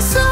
so